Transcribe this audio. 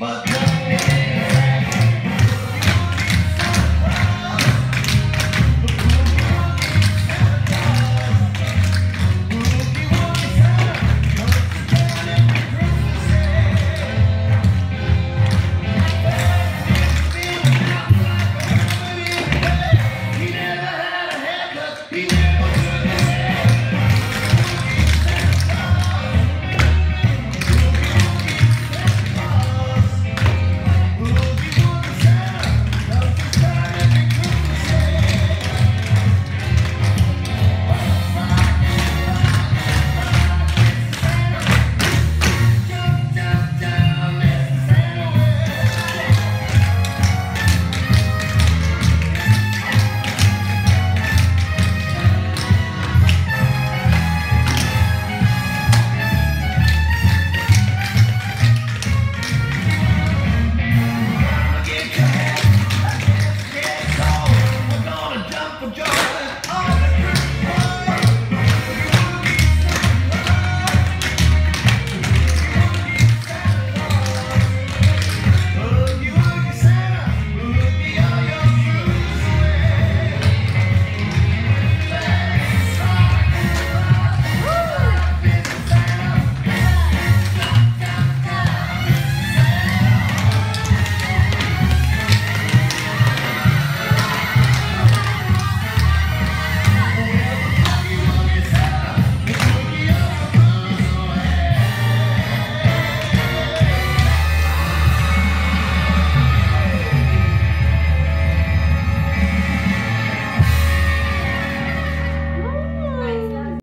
but